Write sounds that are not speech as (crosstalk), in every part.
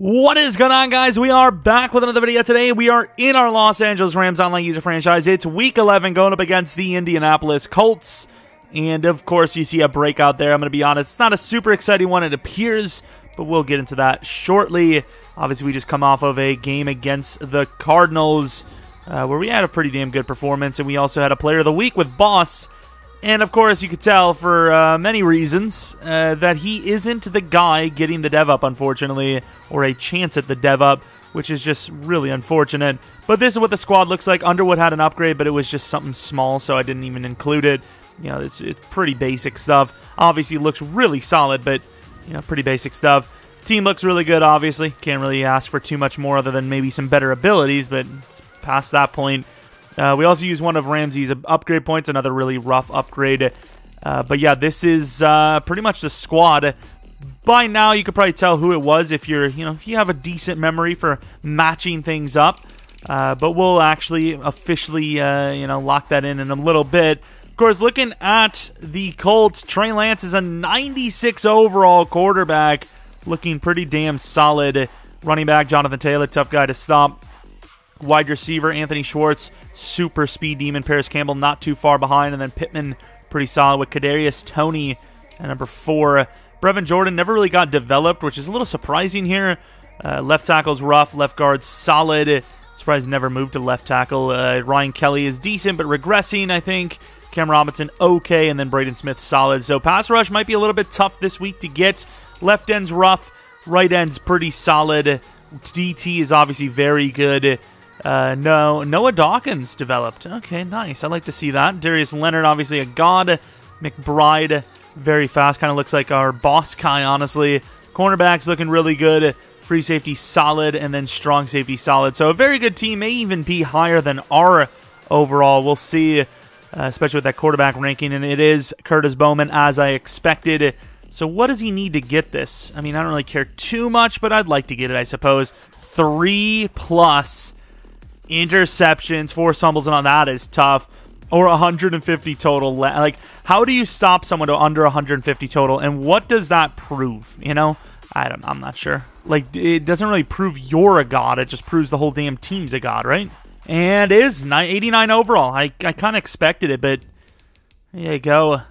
What is going on, guys? We are back with another video today. We are in our Los Angeles Rams online user franchise. It's week 11 going up against the Indianapolis Colts. And of course, you see a breakout there. I'm going to be honest, it's not a super exciting one, it appears, but we'll get into that shortly. Obviously, we just come off of a game against the Cardinals uh, where we had a pretty damn good performance, and we also had a player of the week with Boss. And of course, you could tell for uh, many reasons uh, that he isn't the guy getting the dev up, unfortunately, or a chance at the dev up, which is just really unfortunate. But this is what the squad looks like. Underwood had an upgrade, but it was just something small, so I didn't even include it. You know, it's, it's pretty basic stuff. Obviously, looks really solid, but, you know, pretty basic stuff. Team looks really good, obviously. Can't really ask for too much more other than maybe some better abilities, but past that point. Uh, we also use one of Ramsey's upgrade points, another really rough upgrade. Uh, but yeah, this is uh, pretty much the squad. By now, you could probably tell who it was if you're, you know, if you have a decent memory for matching things up. Uh, but we'll actually officially, uh, you know, lock that in in a little bit. Of course, looking at the Colts, Trey Lance is a 96 overall quarterback, looking pretty damn solid. Running back Jonathan Taylor, tough guy to stop. Wide receiver Anthony Schwartz, super speed demon. Parris Campbell not too far behind, and then Pittman pretty solid with Kadarius Toney at number four. Brevin Jordan never really got developed, which is a little surprising here. Uh, left tackle's rough, left guard solid. Surprised never moved to left tackle. Uh, Ryan Kelly is decent but regressing, I think. Cam Robinson okay, and then Braden Smith solid. So pass rush might be a little bit tough this week to get. Left end's rough, right end's pretty solid. DT is obviously very good. Uh, no, Noah Dawkins developed. Okay, nice. I like to see that. Darius Leonard, obviously a god. McBride, very fast. Kind of looks like our boss Kai, honestly. Cornerbacks looking really good. Free safety solid, and then strong safety solid. So a very good team. May even be higher than our overall. We'll see, uh, especially with that quarterback ranking. And it is Curtis Bowman, as I expected. So what does he need to get this? I mean, I don't really care too much, but I'd like to get it, I suppose. Three plus interceptions, four stumbles, and on that is tough. Or 150 total. Like, how do you stop someone to under 150 total? And what does that prove? You know, I don't. I'm not sure. Like, it doesn't really prove you're a god. It just proves the whole damn team's a god, right? And is 89 overall. I I kind of expected it, but there you go.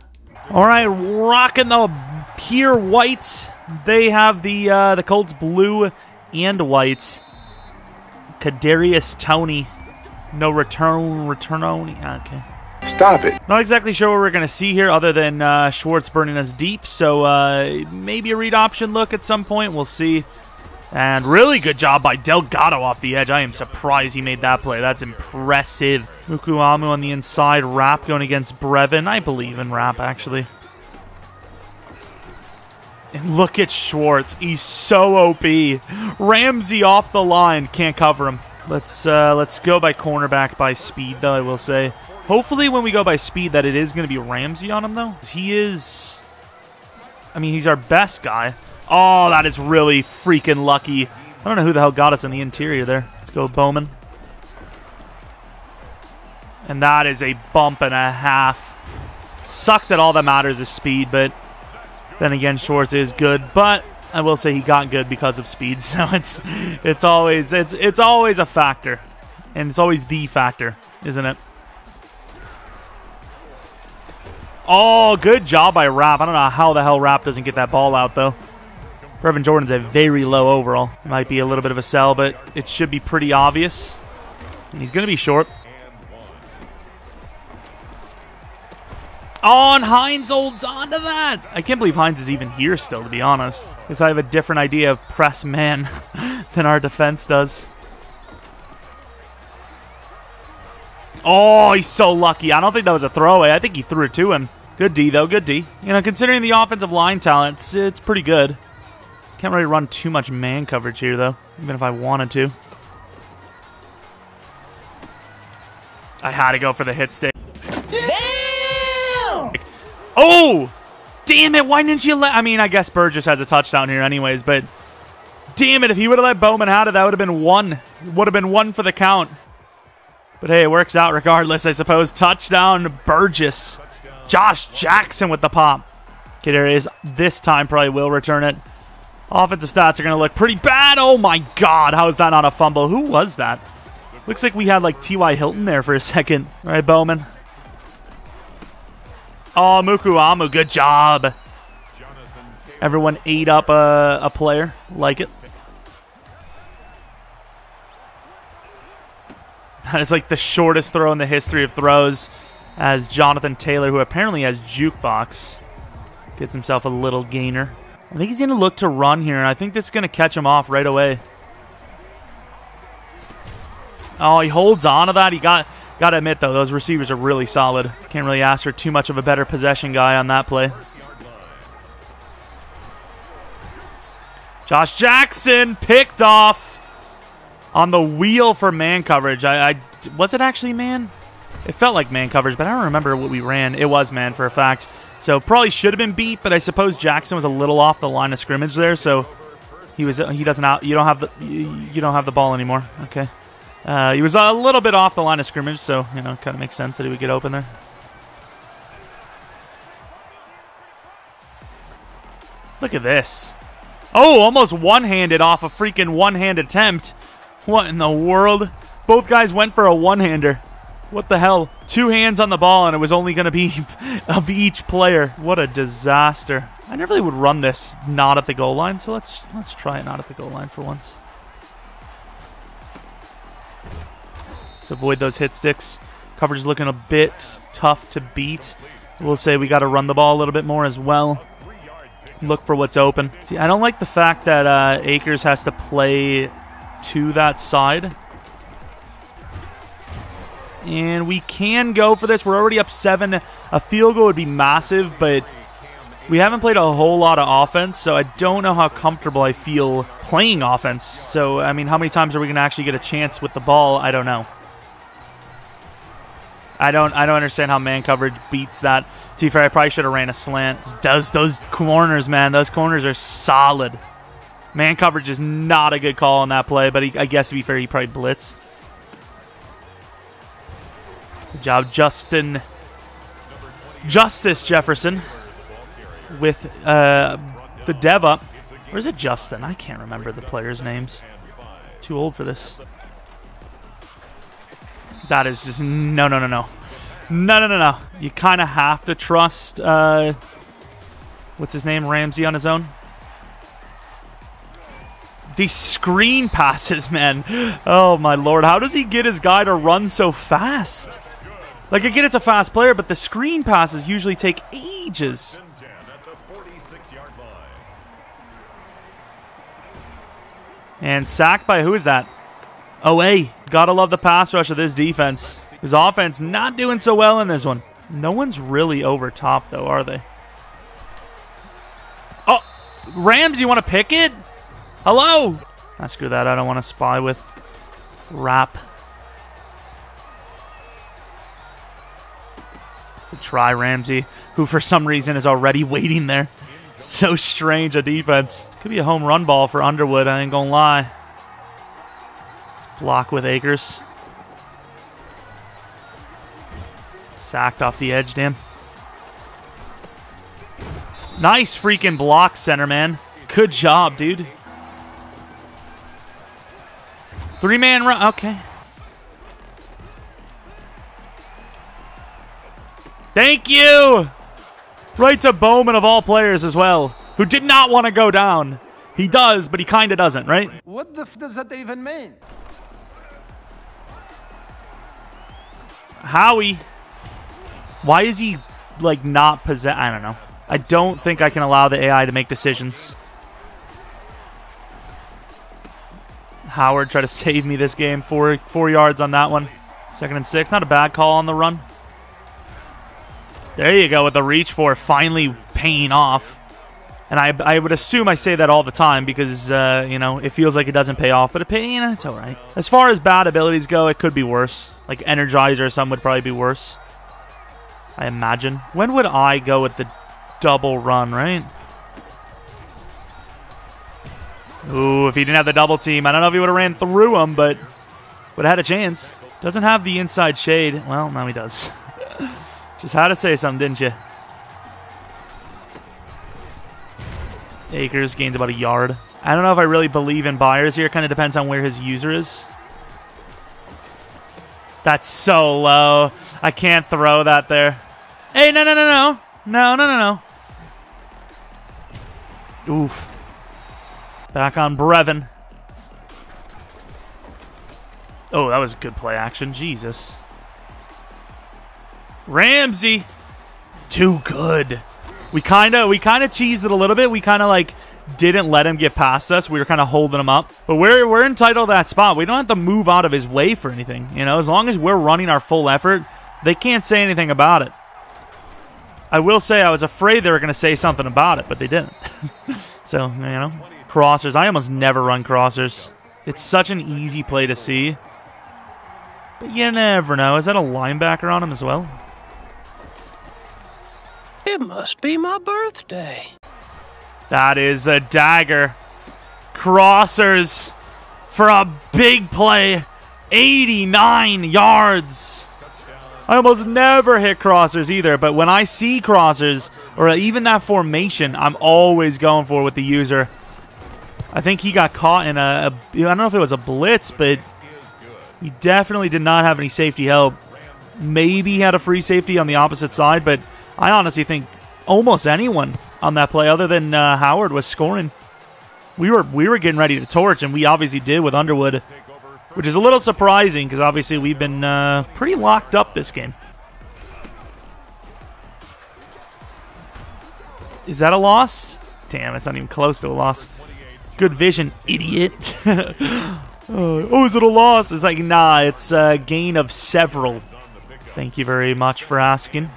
All right, rocking the pure whites. They have the uh, the Colts blue and whites. Kadarius Toney. No return, return only. Okay. Stop it. Not exactly sure what we're going to see here other than uh, Schwartz burning us deep. So uh, maybe a read option look at some point. We'll see. And really good job by Delgado off the edge. I am surprised he made that play. That's impressive. Mukuamu on the inside. Rapp going against Brevin. I believe in Rapp, actually. And look at Schwartz. He's so OP. Ramsey off the line. Can't cover him. Let's uh, let's go by cornerback by speed, though, I will say. Hopefully when we go by speed that it is going to be Ramsey on him, though. He is... I mean, he's our best guy. Oh, that is really freaking lucky. I don't know who the hell got us in the interior there. Let's go Bowman. And that is a bump and a half. Sucks that all that matters is speed, but then again, Schwartz is good, but I will say he got good because of speed. (laughs) So it's it's always it's it's always a factor, and it's always the factor, isn't it? Oh, good job by Rapp. I don't know how the hell Rapp doesn't get that ball out though. Brevin Jordan's a very low overall. Might be a little bit of a sell, but it should be pretty obvious. And he's going to be short. Oh, and Hines holds on to that. I can't believe Hines is even here still, to be honest. Because I have a different idea of press man (laughs) than our defense does. Oh, he's so lucky. I don't think that was a throwaway. I think he threw it to him. Good D, though. Good D. You know, considering the offensive line talent, it's, it's pretty good. Can't really run too much man coverage here, though, even if I wanted to. I had to go for the hit stick. Oh! Damn it, why didn't you let... I mean, I guess Burgess has a touchdown here anyways, but... Damn it, if he would have let Bowman have it, that would have been one. Would have been one for the count. But hey, it works out regardless, I suppose. Touchdown, Burgess. Josh Jackson with the pop. Okay, there is this time probably will return it. Offensive stats are going to look pretty bad. Oh my god, how is that not a fumble? Who was that? Looks like we had like T.Y. Hilton there for a second. All right, Bowman. Oh, Mukuamu, good job. Everyone ate up a, a player. Like it. (laughs) That is like the shortest throw in the history of throws as Jonathan Taylor, who apparently has jukebox, gets himself a little gainer. I think he's going to look to run here, and I think this is going to catch him off right away. Oh, he holds on to that. He got got to admit though, those receivers are really solid. Can't really ask for too much of a better possession guy on that play. Josh Jackson picked off on the wheel for man coverage. I, I was it actually man? It felt like man coverage, but I don't remember what we ran. It was man for a fact. So probably should have been beat, but I suppose Jackson was a little off the line of scrimmage there, so he was he doesn't out you don't have the you don't have the ball anymore. Okay. Uh, he was a little bit off the line of scrimmage, so you know, kind of makes sense that he would get open there. Look at this. Oh, almost one-handed off a freaking one-hand attempt. What in the world? Both guys went for a one-hander. What the hell? Two hands on the ball, and it was only going to be (laughs) of each player. What a disaster. I never really would run this not at the goal line, so let's let's try it not at the goal line for once. Avoid those hit sticks. Coverage is looking a bit tough to beat. We'll say we got to run the ball a little bit more as well. Look for what's open. See, I don't like the fact that uh, Akers has to play to that side. And we can go for this. We're already up seven. A field goal would be massive, but we haven't played a whole lot of offense, so I don't know how comfortable I feel playing offense. So, I mean, how many times are we going to actually get a chance with the ball? I don't know. I don't I don't understand how man coverage beats that. To be fair, I probably should have ran a slant. Does those corners, man? Those corners are solid. Man coverage is not a good call on that play, but he, I guess to be fair, he probably blitzed. Good job, Justin. Justice Jefferson with uh, the dev up. Is it Justin? I can't remember the players' names. Too old for this. That is just no, no, no, no, no, no, no, no. You kind of have to trust. Uh, what's his name? Ramsey on his own. These screen (laughs) passes, man. Oh my lord, how does he get his guy to run so fast? Like again, it's a fast player, but the screen passes usually take ages. And sacked by who is that? Oh, hey, gotta love the pass rush of this defense. His offense not doing so well in this one. No one's really over top, though, are they? Oh, Rams, you want to pick it? Hello? I screw that. I don't want to spy with Rapp. Try Ramsey, who for some reason is already waiting there. So strange a defense. Could be a home run ball for Underwood, I ain't gonna lie. Block with Akers. Sacked off the edge, damn. Nice freaking block, center man. Good job, dude. Three-man run. Okay. Thank you! Right to Bowman of all players as well, who did not want to go down. He does, but he kind of doesn't, right? What the f does that even mean? Howie. Why is he, like, not possess... I don't know. I don't think I can allow the AI to make decisions. Howard try to (laughs) save me this game. Four, four yards on that one. Second and six. Not a bad call on the run. There you go with the reach for finally paying off. And I, I would assume I say that all the time because, uh, you know, it feels like it doesn't pay off. But it pay, you know, it's all right. As far as bad abilities go, it could be worse. Like Energizer or some would probably be worse. I imagine. When would I go with the double run, right? Ooh, if he didn't have the double team, I don't know if he would have ran through him, but would have had a chance. Doesn't have the inside shade. Well, now he does. (laughs) Just had to say something, didn't you? Akers gains about a yard. I don't know if I really believe in Byers here. Kind of depends on where his user is. That's so low. I can't throw that there. Hey, no, no, no, no. No, no, no, no. Oof. Back on Brevin. Oh, that was a good play action. Jesus. Ramsey. Too good. We kind of we kind of cheesed it a little bit. We kind of like didn't let him get past us. We were kind of holding him up. But we're we're entitled to that spot. We don't have to move out of his way for anything. You know, as long as we're running our full effort, they can't say anything about it. I will say I was afraid they were going to say something about it, but they didn't. (laughs) so, you know, crossers. I almost never run crossers. It's such an easy play to see. But you never know. Is that a linebacker on him as well? It must be my birthday. That is a dagger. Crossers for a big play. 89 yards. I almost never hit crossers either, but when I see crossers or even that formation, I'm always going for with the user. I think he got caught in a, a I don't know if it was a blitz, but he definitely did not have any safety help. Maybe he had a free safety on the opposite side, but I honestly think almost anyone on that play other than uh, Howard was scoring. We were we were getting ready to torch, and we obviously did with Underwood, which is a little surprising because obviously we've been uh, pretty locked up this game. Is that a loss? Damn, it's not even close to a loss. Good vision, idiot. (laughs) oh, is it a loss? It's like, nah, it's a gain of several. Thank you very much for asking.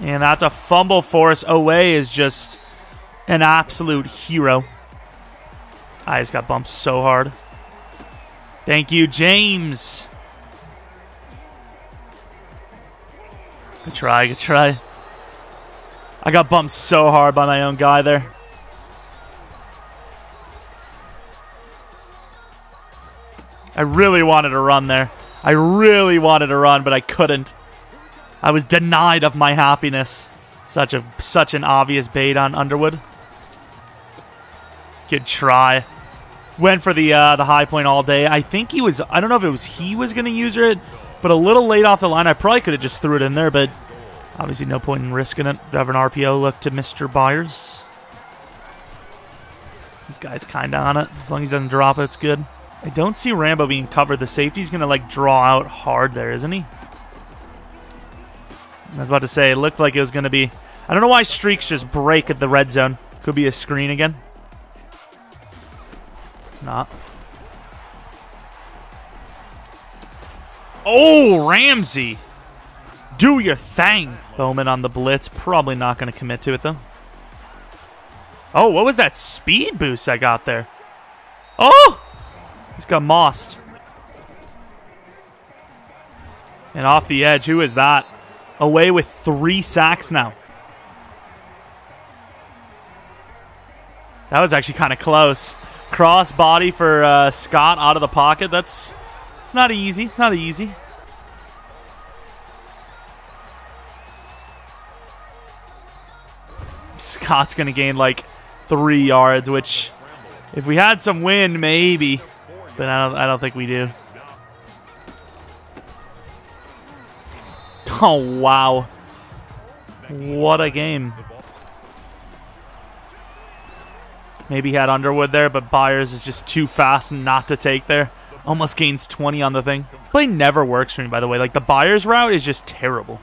And that's a fumble for us. Oweh is just an absolute hero. I just got bumped so hard. Thank you, James. Good try, good try. I got bumped so hard by my own guy there. I really wanted to run there. I really wanted to run, but I couldn't. I was denied of my happiness. Such a such an obvious bait on Underwood. Good try. Went for the uh, the high point all day. I think he was. I don't know if it was he was going to use it, but a little late off the line. I probably could have just threw it in there, but obviously no point in risking it. Have an RPO look to Mr. Byers. This guy's kind of on it. As long as he doesn't drop it, it's good. I don't see Rambo being covered. The safety's going to like draw out hard there, isn't he? I was about to say, it looked like it was going to be... I don't know why streaks just break at the red zone. Could be a screen again. It's not. Oh, Ramsey! Do your thing! Bowman on the blitz. Probably not going to commit to it, though. Oh, what was that speed boost I got there? Oh! He's got mossed. And off the edge, who is that? Oweh with three sacks now. That was actually kind of close. Cross body for uh, Scott out of the pocket. That's it's not easy. It's not easy. Scott's going to gain like three yards, which if we had some wind, maybe. But I don't, I don't think we do. (laughs) Oh, wow. What a game. Maybe he had Underwood there, but Byers is just too fast not to take there. Almost gains 20 on the thing. Play never works for me, by the way. Like, the Byers route is just terrible.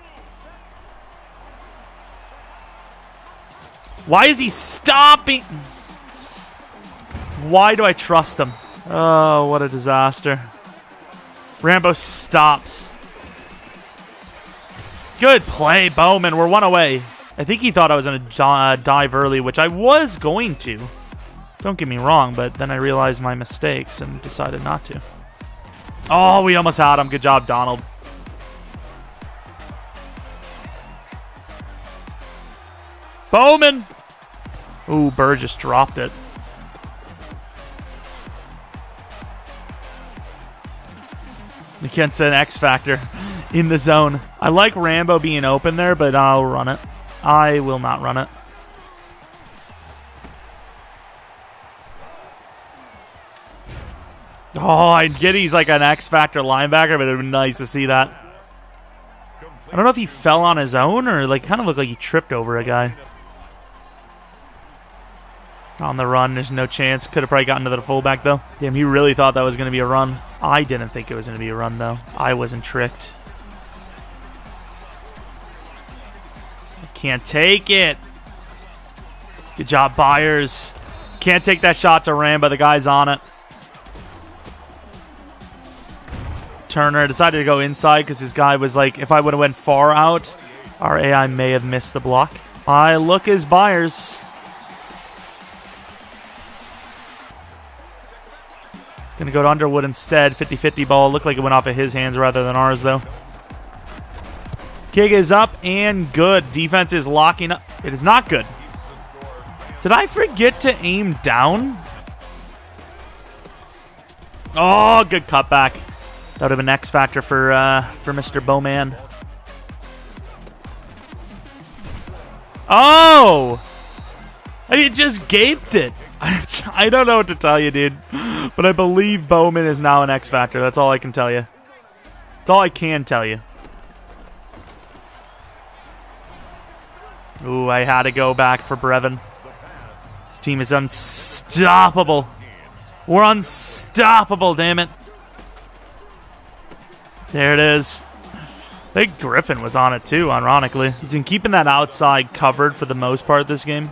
Why is he stopping? Why do I trust him? Oh, what a disaster. Rambo stops. Good play, Bowman. We're one away. I think he thought I was going to uh, dive early, which I was going to. Don't get me wrong, but then I realized my mistakes and decided not to. Oh, we almost had him. Good job, Donald. Bowman! Ooh, Burr just dropped it. Against an X Factor in the zone. I like Rambo being open there, but I'll run it. I will not run it. Oh, I get he's like an X Factor linebacker, but it would be nice to see that. I don't know if he fell on his own or like kind of looked like he tripped over a guy. On the run, there's no chance. Could have probably gotten to the fullback though. Damn, he really thought that was going to be a run. I didn't think it was going to be a run though. I wasn't tricked. Can't take it. Good job, Byers. Can't take that shot to Rambo. The guy's on it. Turner decided to go inside because his guy was like, if I would have went far out, our AI may have missed the block. I look as Byers. Going to go to Underwood instead. 50-50 ball. Looked like it went off of his hands rather than ours, though. Kick is up and good. Defense is locking up. It is not good. Did I forget to aim down? Oh, good cutback. That would have been X factor for uh, for Mr. Bowman. Oh! I just gaped it. (laughs) I don't know what to tell you, dude. But I believe Bowman is now an X factor. That's all I can tell you. That's all I can tell you. Ooh, I had to go back for Brevin. This team is unstoppable. We're unstoppable, damn it. There it is. I think Griffin was on it too, ironically. He's been keeping that outside covered for the most part this game.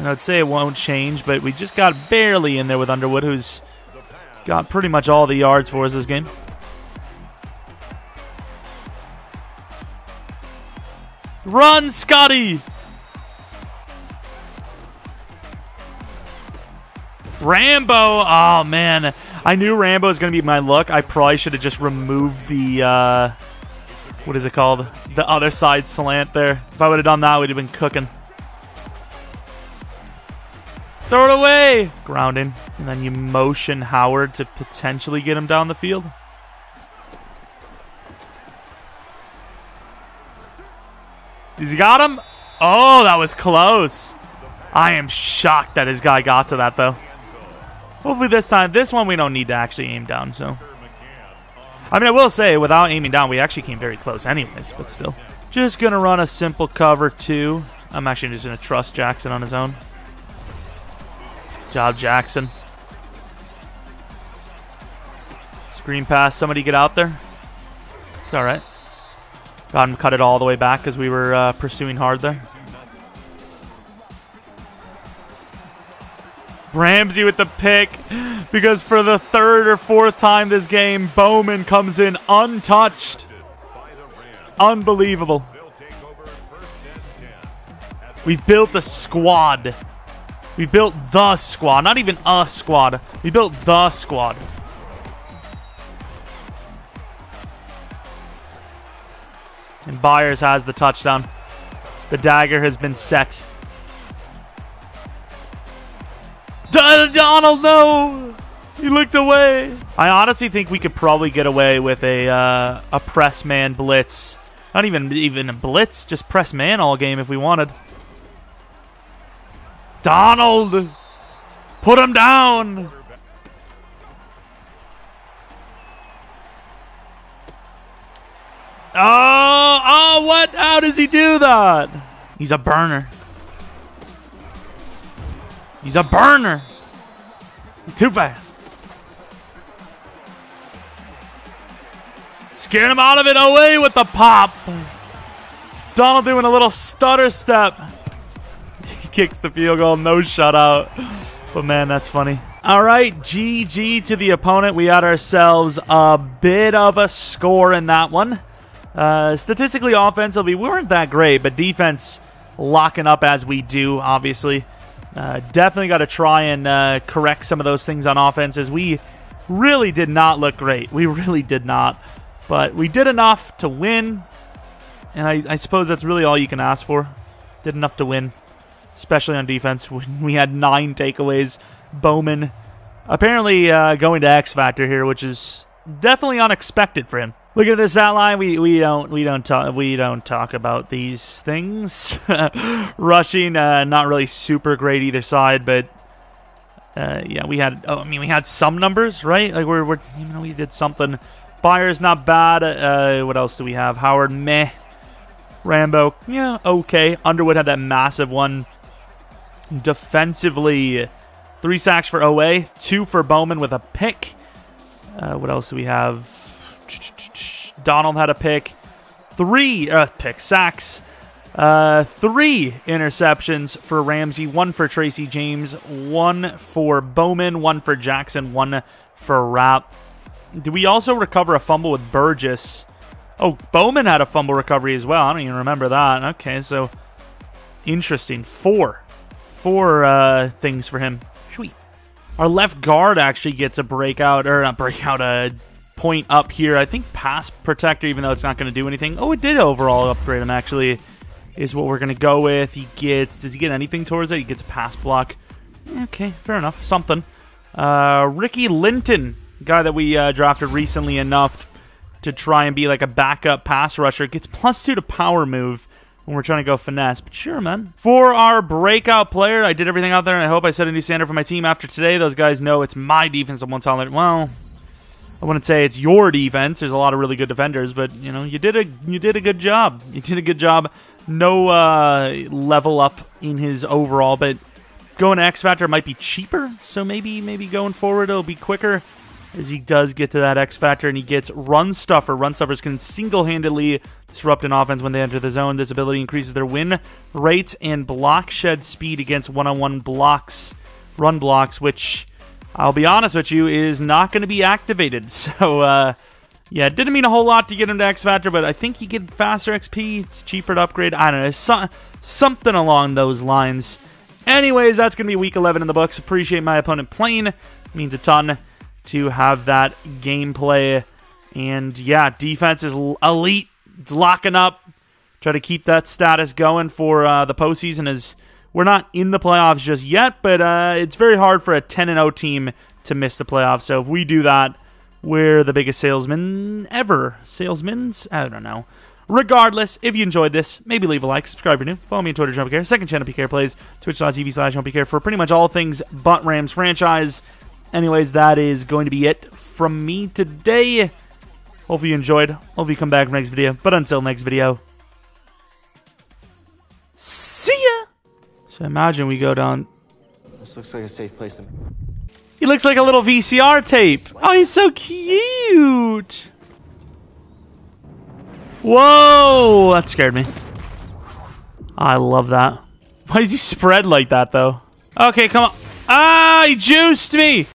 And I'd say it won't change, but we just got barely in there with Underwood, who's got pretty much all the yards for us this game. Run, Scotty! Rambo! Oh, man. I knew Rambo was going to be my luck. I probably should have just removed the, uh, what is it called? The other side slant there. If I would have done that, we'd have been cooking. Throw it away! Grounding. And then you motion Howard to potentially get him down the field. He's got him. Oh, that was close. I am shocked that his guy got to that, though. Hopefully this time, this one we don't need to actually aim down, so. I mean, I will say, without aiming down, we actually came very close anyways, but still. Just going to run a simple cover two. I'm actually just going to trust Jackson on his own. Job, Jackson. Screen pass. Somebody get out there. It's all right. Got him cut it all the way back because we were uh, pursuing hard there. Ramsey with the pick because for the third or fourth time this game, Bowman comes in untouched. Unbelievable. We've built a squad. We built the squad, not even a squad. We built the squad. And Byers has the touchdown. The dagger has been set. Donald, no! He looked away. I honestly think we could probably get away with a uh, a press man blitz. Not even even a blitz, just press man all game if we wanted. Donald! Put him down! Oh, oh, what? How does he do that? He's a burner. He's a burner. He's too fast. Scaring him out of it. Away with the pop. Donald doing a little stutter step. Kicks the field goal. No shutout. But man, that's funny. All right, GG to the opponent. We had ourselves a bit of a score in that one. Uh, statistically, offensively, we weren't that great, but defense locking up as we do, obviously. Uh, definitely got to try and uh, correct some of those things on offense as we really did not look great. We really did not. But we did enough to win, and I, I suppose that's really all you can ask for. Did enough to win, especially on defense. (laughs) When we had nine takeaways. Bowman apparently uh, going to X Factor here, which is definitely unexpected for him. Looking at this outline, we, we don't we don't talk we don't talk about these things. (laughs) Rushing, uh, not really super great either side, but uh, yeah, we had. Oh, I mean, we had some numbers, right? Like we're, we're you know we did something. Byers not bad. Uh, what else do we have? Howard meh. Rambo yeah okay. Underwood had that massive one. Defensively, three sacks for Oweh, two for Bowman with a pick. Uh, what else do we have? Donald had a pick. Three uh, pick sacks. Uh, three interceptions for Ramsey, one for Tracy James, one for Bowman, one for Jackson, one for Rapp. Do we also recover a fumble with Burgess? Oh, Bowman had a fumble recovery as well. I don't even remember that. Okay, so interesting. Four. Four uh, things for him. Sweet. Our left guard actually gets a breakout, or not breakout, a point up here. I think pass protector, even though it's not going to do anything. Oh, it did overall upgrade him, actually, is what we're going to go with. He gets, does he get anything towards it? He gets a pass block. Okay, fair enough. Something. Uh, Ricky Linton, guy that we uh, drafted recently enough to try and be like a backup pass rusher, gets plus two to power move when we're trying to go finesse. But sure, man. For our breakout player, I did everything out there, and I hope I set a new standard for my team after today. Those guys know it's my defense that won't tolerate. Well, I wouldn't say it's your defense. There's a lot of really good defenders, but you know, you did a you did a good job. You did a good job. No uh, level up in his overall, but going to X Factor might be cheaper. So maybe maybe going forward it'll be quicker as he does get to that X Factor and he gets Run Stuffer. Run Stuffers can single handedly disrupt an offense when they enter the zone. This ability increases their win rate and block shed speed against one on one blocks, run blocks, which I'll be honest with you, is not going to be activated. (laughs) So, uh, yeah, it didn't mean a whole lot to get him to X Factor, but I think he get faster XP. It's cheaper to upgrade. I don't know. So, something along those lines. Anyways, that's going to be week 11 in the books. Appreciate my opponent playing. Means a ton to have that gameplay. And yeah, defense is elite. It's locking up. Try to keep that status going for uh, the postseason as we're not in the playoffs just yet, but uh, it's very hard for a 10 0 team to miss the playoffs. So if we do that, we're the biggest salesman ever. Salesmen's? I don't know. Regardless, if you enjoyed this, maybe leave a like, subscribe if you're new, follow me on Twitter, Jeromepkr, second channel, Pkr Plays, twitch.tv slash Jeromepkr for pretty much all things Butt Rams franchise. Anyways, that is going to be it from me today. Hope you enjoyed. Hope you come back for next video. But until next video, see ya! So imagine we go down. This looks like a safe place. He looks like a little VCR tape. Oh, he's so cute. Whoa, that scared me. I love that. Why does he spread like that, though? Okay, come on. Ah, he juiced me.